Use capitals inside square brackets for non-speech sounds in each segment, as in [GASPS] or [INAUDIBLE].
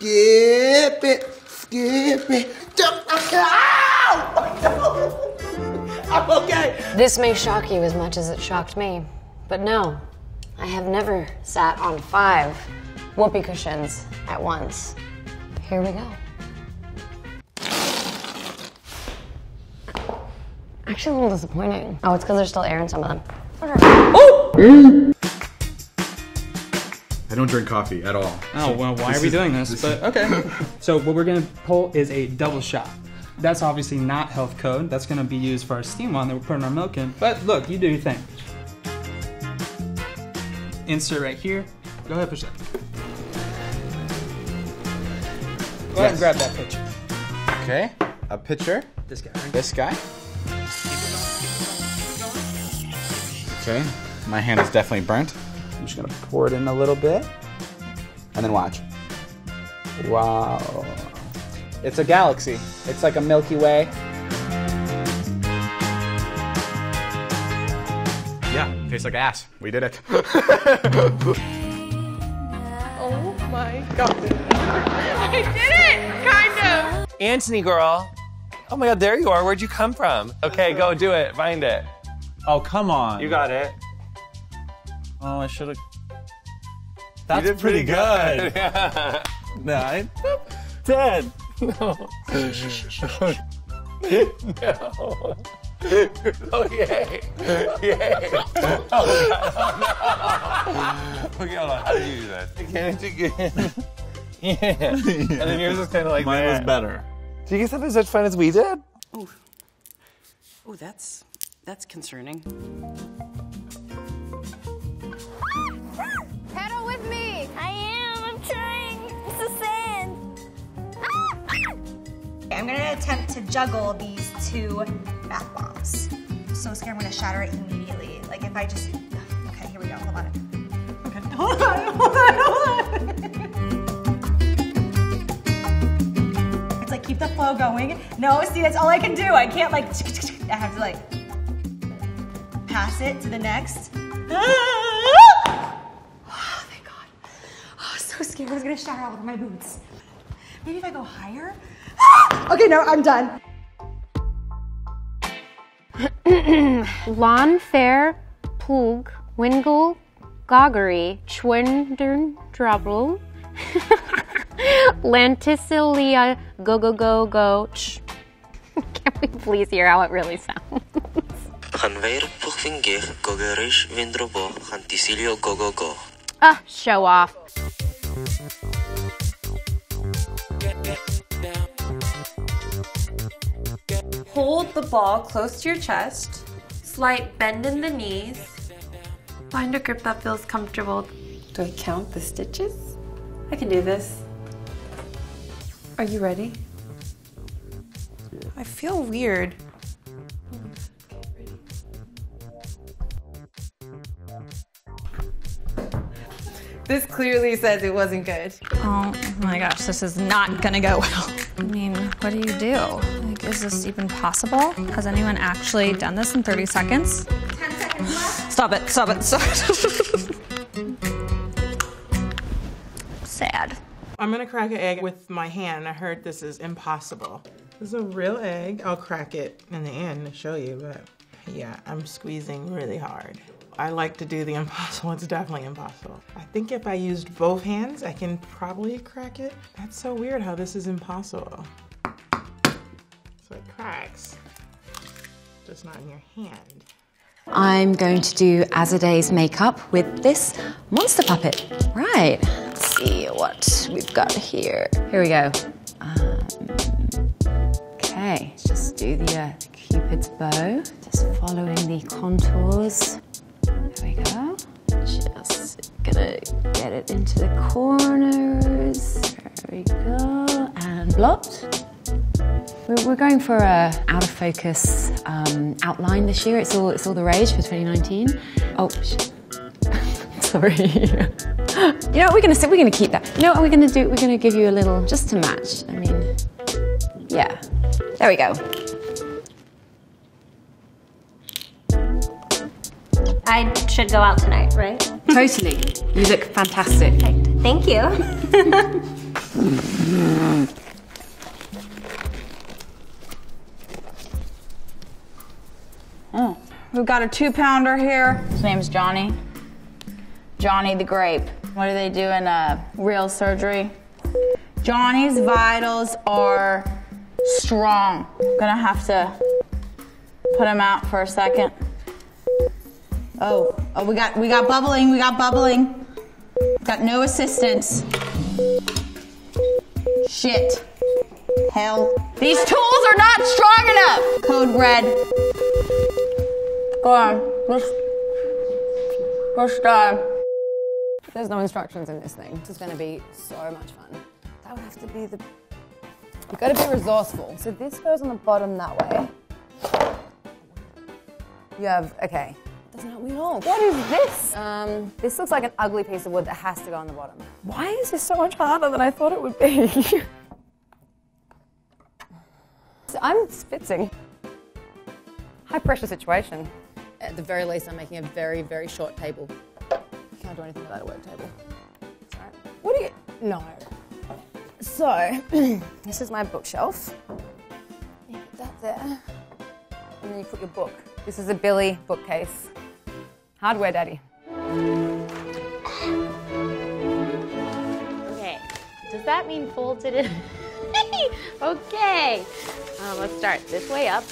Skip it, skip it. Jump. Ow! I'm okay. This may shock you as much as it shocked me, but no, I have never sat on five whoopee cushions at once. Here we go. Actually, a little disappointing. Oh, it's because there's still air in some of them. I don't drink coffee at all. Oh well, why This are we is- doing this? this But okay. [LAUGHS] so what we're gonna pull is a double shot. That's obviously not health code. That's gonna be used for our steam one that we're putting our milk in. But look, you do your thing. Insert right here. Go ahead, push that. Go ahead and grab that pitcher. Okay, a pitcher. This guy. Right? This guy. Okay, my hand is definitely burnt. I'm just gonna pour it in a little bit, and then watch. Wow, it's a galaxy. It's like a Milky Way. Yeah, tastes like ass. We did it. [LAUGHS] Oh my god. [LAUGHS] I did it! Kind of. Anthony girl. Oh my god, there you are. Where'd you come from? Okay, go do it. Find it. Oh, come on. You got it. Oh, I should have. That's did pretty, pretty good. good. [LAUGHS] Nine. Ten. No. [LAUGHS] no. [LAUGHS] Oh yay! Yay! Oh, God. Okay, hold on. How do you do that? Again and again. Yeah. And then yours is kind of like Mine was better. Do you guys have as much fun as we did? Oh, that's that's concerning. Juggle these two bath bombs. I'm so scared I'm gonna shatter it immediately. Like if I just, okay, here we go. Hold on. Okay, [LAUGHS] hold on, hold on, hold on. It's like keep the flow going. No, see, that's all I can do. I can't like. I have to like pass it to the next. [GASPS] Oh, thank God. Oh, so scared I was gonna shatter all over my boots. Maybe if I go higher. [GASPS] okay, no, I'm done. [CLEARS THROAT] Lawn fair, pug, wingle, goggery, schwindern, trouble, [LAUGHS] lanticilia, go go go go. Shh. [LAUGHS] Can we please hear how it really sounds? Ah, show off. The ball close to your chest. Slight bend in the knees. Find a grip that feels comfortable. Do I count the stitches? I can do this. Are you ready? I feel weird. This clearly says it wasn't good. Oh my gosh, this is not gonna go well. I mean, what do you do? Like, is this even possible? Has anyone actually done this in 30 seconds? 10 seconds left. Stop it, stop it, stop it. Sad. I'm gonna crack an egg with my hand. I heard this is impossible. This is a real egg. I'll crack it in the end to show you, but yeah, I'm squeezing really hard. I like to do the [LAUGHS] impossible. It's definitely impossible. I think if I used both hands, I can probably crack it. That's so weird how this is impossible. So it cracks, just not in your hand. I'm going to do Azadeh's makeup with this monster puppet. Right, let's see what we've got here. Here we go. Um, okay, just do the uh, Cupid's bow, just following the contours. There we go. Just gonna get it into the corners. There we go. And blocked. We're, going for a out of focus um, outline this year. It's all it's all the rage for 2019. Oh, [LAUGHS] sorry. you know what? We're gonna we're gonna keep that. You know what we're gonna do? We're gonna give you a little just to match. I mean, yeah. There we go. I should go out tonight, right? Totally. You look fantastic. Thank you. Oh, [LAUGHS] we've got a two pounder here. His name's Johnny. Johnny the grape. What do they do in uh, real surgery? Johnny's vitals are strong. I'm Gonna have to put him out for a second. Oh, oh, we got we got bubbling. We got bubbling. Got no assistance. Shit. Hell. These tools are not strong enough. Code red. Go on. Let's. Let's die. There's no instructions in this thing. This is going to be so much fun. That would have to be the. You've got to be resourceful. So this goes on the bottom that way. You have okay. Doesn't help me. What is this? Um, this looks like an ugly piece of wood that has to go on the bottom. Why is this so much harder than I thought it would be? [LAUGHS] I'm spitzing. High pressure situation. At the very least, I'm making a very, very short table. Can't do anything without a work table. Sorry. What do you? No. So, [CLEARS THROAT] this is my bookshelf. You put that there. And then you put your book. This is a Billy bookcase. Hardware Daddy. Okay. Does that mean folded in? [LAUGHS] okay. Um, let's start this way up.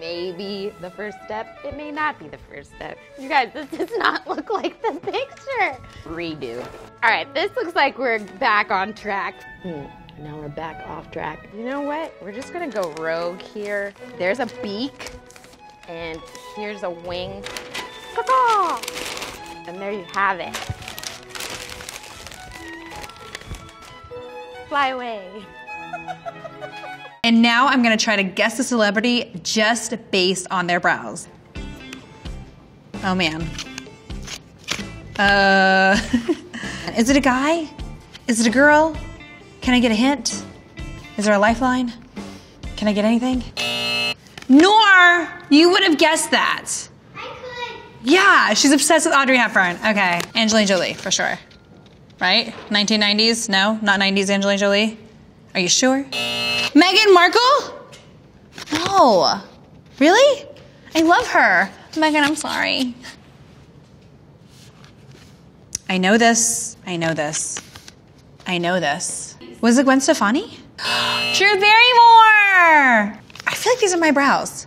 Maybe the first step. It may not be the first step. You guys, this does not [LAUGHS] look like the picture. Redo. All right, this looks like we're back on track. Hmm. Now we're back off track. You know what? We're just gonna go rogue here. There's a beak, and here's a wing. And there you have it. Fly away. [LAUGHS] And now I'm gonna try to guess the celebrity just based on their brows. Oh man. Uh, [LAUGHS] is it a guy? Is it a girl? Can I get a hint? Is there a lifeline? Can I get anything? Nor, you would have guessed that. Yeah, she's obsessed with Audrey Hepburn. Okay, Angelina Jolie for sure. Right? 1990s? No, not 90s Angelina Jolie. Are you sure? Meghan Markle? No. Really? I love her. Meghan, I'm sorry. I know this. I know this. I know this. Was it Gwen Stefani? [GASPS] Drew Barrymore! I feel like these are my brows.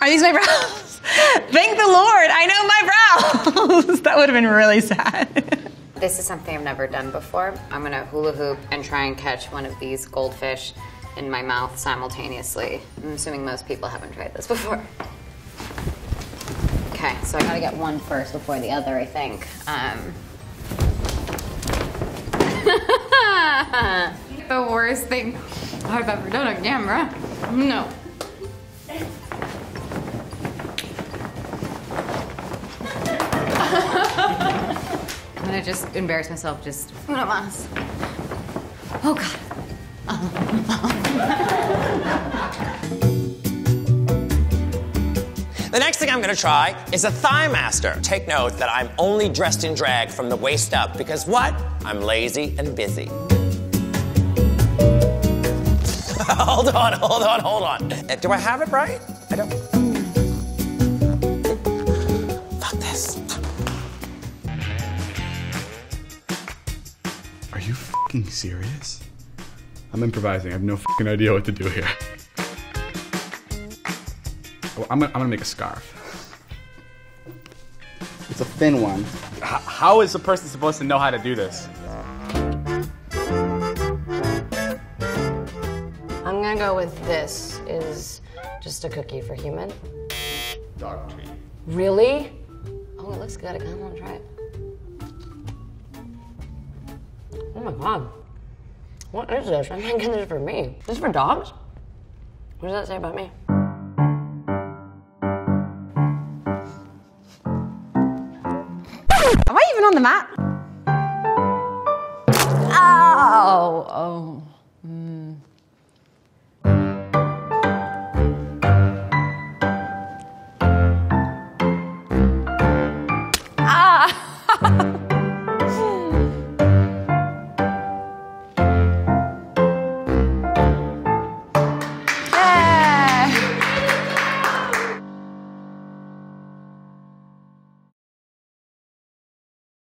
Are these my brows? [LAUGHS] [LAUGHS] Thank the Lord, I know my brows. [LAUGHS] that would have been really sad. [LAUGHS] This is something I've never done before. I'm gonna hula hoop and try and catch one of these goldfish in my mouth simultaneously. I'm assuming most people haven't tried this before. Okay, so I gotta get one first before the other, I think. Um, the worst thing I've ever done on camera. No. Gonna just embarrass myself just una más. Oh god. The next thing I'm gonna try is a thigh master. Take note that I'm only dressed in drag from the waist up because what? I'm lazy and busy. [LAUGHS] hold on, hold on, hold on. Do I have it right? I don't. Are you fucking serious? I'm improvising. I have no fucking idea what to do here. Oh, I'm, gonna, I'm gonna make a scarf. It's a thin one. H- how is a person supposed to know how to do this? I'm gonna go with this is just a cookie for human. Dog treat. Really? Oh, it looks good. I kinda wanna try it. Oh my god. What is this? I'm making this for me. This is for dogs? What does that say about me? Am I even on the mat? Oh, oh.